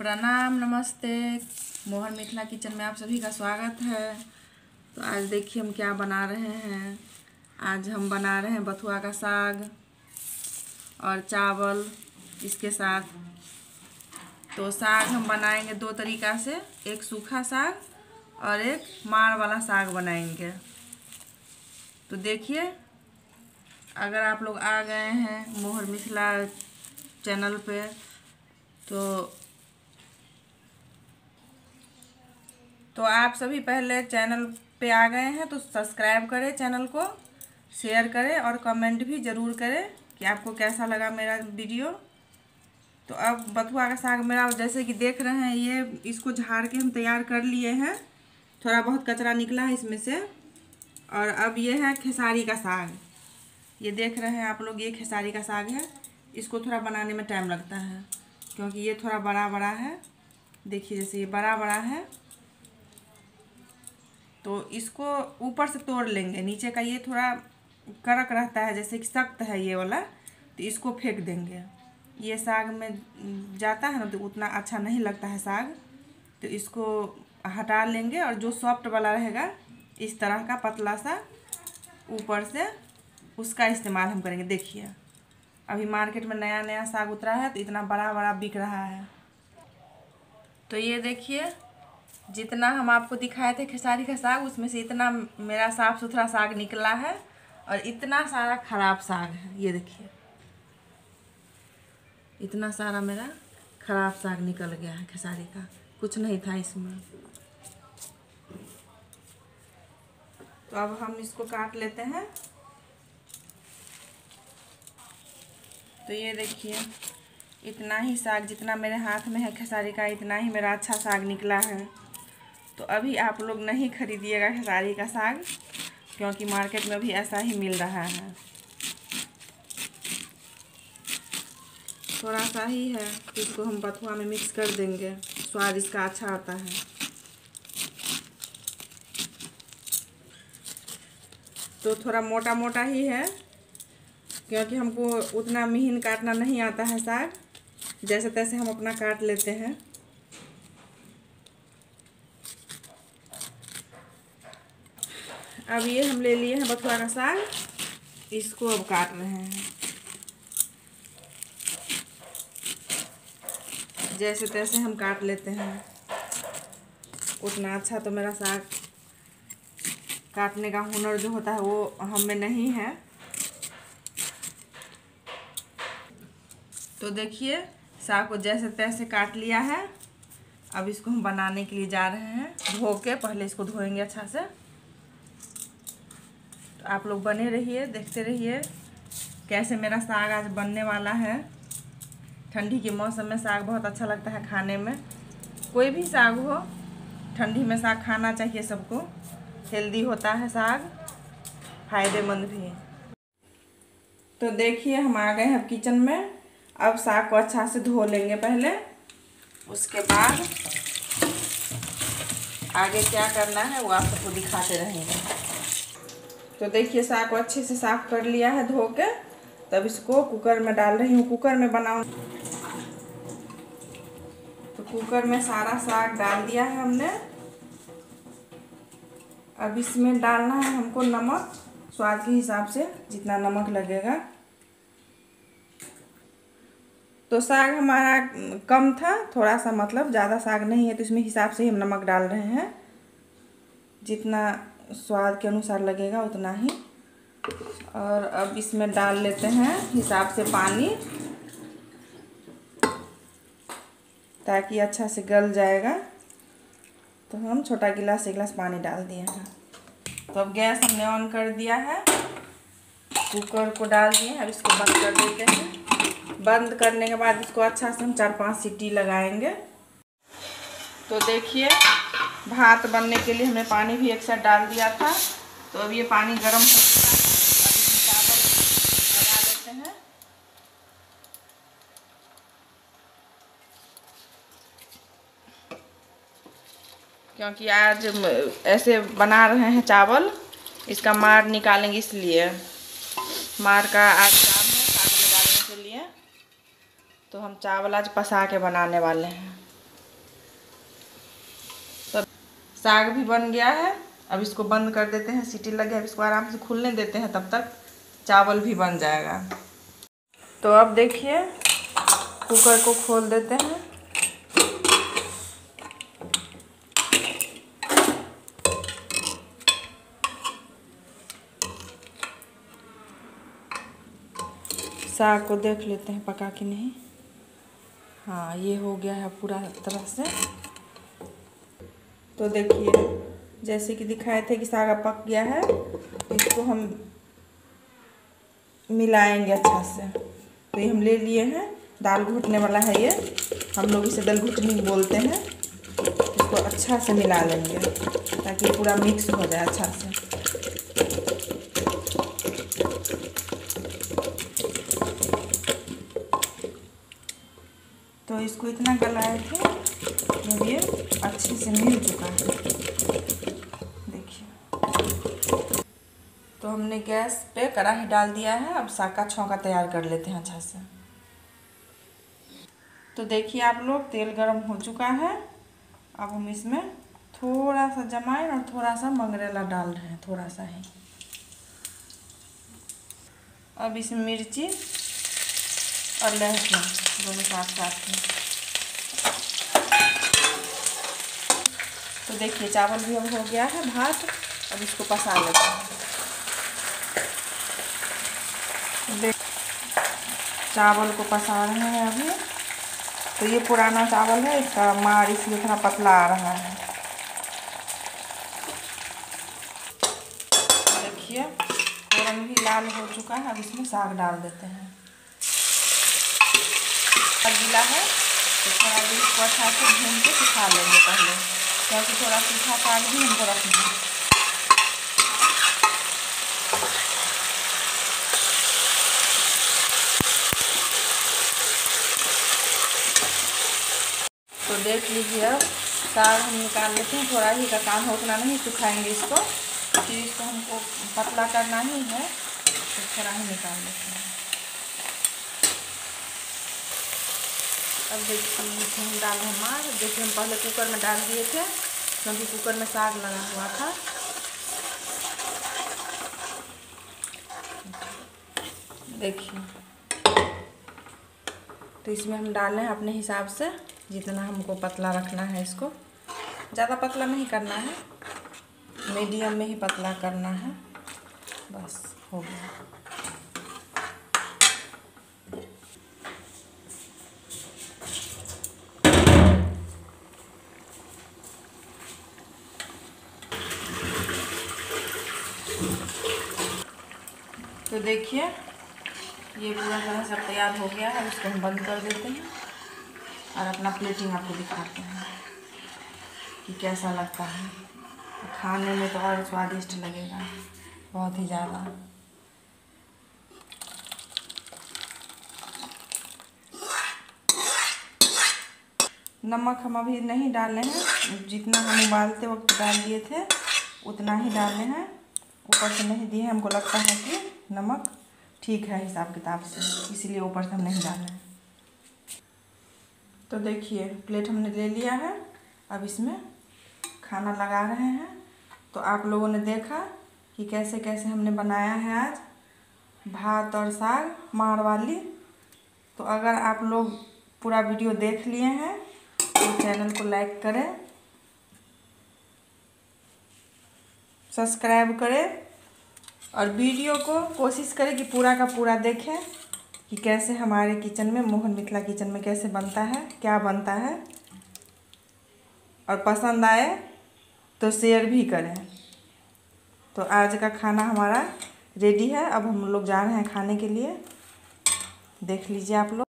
प्रणाम, नमस्ते। मोहन मिथिला किचन में आप सभी का स्वागत है। तो आज देखिए हम क्या बना रहे हैं। आज हम बना रहे हैं बथुआ का साग और चावल। इसके साथ तो साग हम बनाएँगे दो तरीक़ा से। एक सूखा साग और एक माड़ वाला साग बनाएँगे। तो देखिए, अगर आप लोग आ गए हैं मोहर मिथिला चैनल पे तो तो आप सभी पहले चैनल पे आ गए हैं तो सब्सक्राइब करें चैनल को, शेयर करें और कमेंट भी ज़रूर करें कि आपको कैसा लगा मेरा वीडियो। तो अब बथुआ का साग मेरा जैसे कि देख रहे हैं, ये इसको झाड़ के हम तैयार कर लिए हैं। थोड़ा बहुत कचरा निकला है इसमें से। और अब ये है खेसारी का साग। ये देख रहे हैं आप लोग, ये खेसारी का साग है। इसको थोड़ा बनाने में टाइम लगता है, क्योंकि ये थोड़ा बड़ा बड़ा है। देखिए जैसे ये बड़ा बड़ा है। तो इसको ऊपर से तोड़ लेंगे। नीचे का ये थोड़ा कड़क रहता है, जैसे कि सख्त है ये वाला तो इसको फेंक देंगे। ये साग में जाता है ना तो उतना अच्छा नहीं लगता है साग। तो इसको हटा लेंगे और जो सॉफ्ट वाला रहेगा, इस तरह का पतला सा ऊपर से उसका इस्तेमाल हम करेंगे। देखिए, अभी मार्केट में नया नया साग उतरा है तो इतना बड़ा बड़ा बिक रहा है। तो ये देखिए जितना हम आपको दिखाए थे खेसारी का साग, उसमें से इतना मेरा साफ़ सुथरा साग निकला है और इतना सारा ख़राब साग है। ये देखिए। इतना सारा मेरा ख़राब साग निकल गया है खेसारी का। कुछ नहीं था इसमें। तो अब हम इसको काट लेते हैं। तो ये देखिए, इतना ही साग जितना मेरे हाथ में है खेसारी का, इतना ही मेरा अच्छा साग निकला है। तो अभी आप लोग नहीं खरीदिएगा खेसारी का साग, क्योंकि मार्केट में भी ऐसा ही मिल रहा है। थोड़ा सा ही है तो इसको हम बथुआ में मिक्स कर देंगे, स्वाद इसका अच्छा आता है। तो थोड़ा मोटा मोटा ही है, क्योंकि हमको उतना महीन काटना नहीं आता है साग, जैसे तैसे हम अपना काट लेते हैं। अब ये हम ले लिए हैं बथुआ का साग। इसको अब काट रहे हैं। जैसे तैसे हम काट लेते हैं। उतना अच्छा तो मेरा साग काटने का हुनर जो होता है वो हम में नहीं है। तो देखिए, साग को जैसे तैसे काट लिया है। अब इसको हम बनाने के लिए जा रहे हैं। धो के पहले इसको धोएँगे अच्छा से। आप लोग बने रहिए, देखते रहिए कैसे मेरा साग आज बनने वाला है। ठंडी के मौसम में साग बहुत अच्छा लगता है खाने में। कोई भी साग हो, ठंडी में साग खाना चाहिए सबको। हेल्दी होता है साग, फ़ायदेमंद भी। तो देखिए, हम आ गए हैं किचन में। अब साग को अच्छा से धो लेंगे पहले। उसके बाद आगे क्या करना है, वो आप सबको दिखाते रहेंगे। तो देखिए साग को अच्छे से साफ़ कर लिया है धो के तब इसको कुकर में डाल रही हूँ। कुकर में बनाऊँ। तो कुकर में सारा साग डाल दिया है हमने। अब इसमें डालना है हमको नमक। स्वाद के हिसाब से जितना नमक लगेगा। तो साग हमारा कम था। थोड़ा सा मतलब ज़्यादा साग नहीं है तो इसमें हिसाब से हम नमक डाल रहे हैं। जितना स्वाद के अनुसार लगेगा उतना ही। और अब इसमें डाल लेते हैं हिसाब से पानी, ताकि अच्छा से गल जाएगा। तो हम छोटा गिलास, एक गिलास पानी डाल दिए हैं। तो अब गैस हमने ऑन कर दिया है। कुकर को डाल दिए अब इसको बंद कर देते हैं। बंद करने के बाद इसको अच्छा से हम चार पाँच सीटी लगाएँगे। तो देखिए भात बनने के लिए हमने पानी भी एक साथ डाल दिया था। तो अब ये पानी गर्म हो चुका है। अब इसमें चावल लगा देते हैं। क्योंकि आज ऐसे बना रहे हैं चावल, इसका मार निकालेंगे इसलिए। मार का आज काम है साग में के लिए। तो हम चावल आज पसा के बनाने वाले हैं। साग भी बन गया है। अब इसको बंद कर देते हैं, सीटी लगे अब इसको आराम से खुलने देते हैं तब तक चावल भी बन जाएगा। तो अब देखिए, कुकर को खोल देते हैं। साग को देख लेते हैं पका कि नहीं। हाँ ये हो गया है पूरा तरह से। तो देखिए, जैसे कि दिखाए थे कि सागा पक गया है, इसको हम मिलाएँगे अच्छा से। तो ये हम ले लिए हैं। दाल घुटने वाला है ये। हम लोग इसे दल घुटनी बोलते हैं। इसको अच्छा से मिला लेंगे, ताकि पूरा मिक्स हो जाए अच्छा से। तो इसको इतना गलाए थे। जब ये अच्छे से मिल चुका है। देखिए। तो हमने गैस पे कढ़ाई डाल दिया है। अब साग का छौंका तैयार कर लेते हैं अच्छा से। तो देखिए आप लोग, तेल गरम हो चुका है। अब हम इसमें थोड़ा सा जमाइन और थोड़ा सा मंगरेला डाल रहे हैं, थोड़ा सा ही। अब इसमें मिर्ची और लहसुन दोनों साथ साथ में। तो देखिए, चावल भी अब हो गया है भात। अब इसको पसा लेते हैं। चावल को पसा रहे हैं अभी। तो ये पुराना चावल है, इसका मार इसलिए थोड़ा पतला आ रहा है। देखिए फोरन भी लाल हो चुका है, अब इसमें साग डाल देते हैं। गीला है तो थोड़ा भी इसको अच्छा से भून के सुखा लेंगे पहले। क्योंकि थोड़ा सूखा साग भी हमको रखना है तो देख लीजिए अब, साग हम निकाल लेते हैं, थोड़ा ही का काम है, उतना नहीं सुखाएँगे इसको। फिर इसको हमको पतला करना ही है तो थोड़ा ही निकाल लेते हैं। अब देखिए, हम डाल रहे मार देखिए, हम पहले कुकर में डाल दिए थे क्योंकि कुकर में साग लगा हुआ था। देखिए तो इसमें हम डालें अपने हिसाब से, जितना हमको पतला रखना है इसको। ज़्यादा पतला नहीं करना है, मीडियम में ही पतला करना है। बस, हो गया। देखिए। ये पूरा तरह से तैयार हो गया है, इसको हम बंद कर देते हैं और अपना प्लेटिंग आपको दिखाते हैं कि कैसा लगता है। खाने में तो और स्वादिष्ट लगेगा, बहुत ही ज़्यादा। नमक हम अभी नहीं डाले हैं, जितना हम उबालते वक्त डाल दिए थे, उतना ही डाले हैं। ऊपर से नहीं दिए हमको लगता है कि नमक। ठीक है, हिसाब किताब से। इसीलिए ऊपर से हम नहीं डाले तो देखिए प्लेट हमने ले लिया है। अब इसमें खाना लगा रहे हैं। तो आप लोगों ने देखा कि कैसे कैसे हमने बनाया है आज। भात और साग मार वाली। तो अगर आप लोग पूरा वीडियो देख लिए हैं तो चैनल को लाइक करें, सब्सक्राइब करें। और वीडियो को कोशिश करें कि पूरा का पूरा देखें कि कैसे हमारे किचन में मोहन मिथिला किचन में कैसे बनता है, क्या बनता है। और पसंद आए तो शेयर भी करें। तो आज का खाना हमारा रेडी है। अब हम लोग जा रहे हैं खाने के लिए। देख लीजिए आप लोग।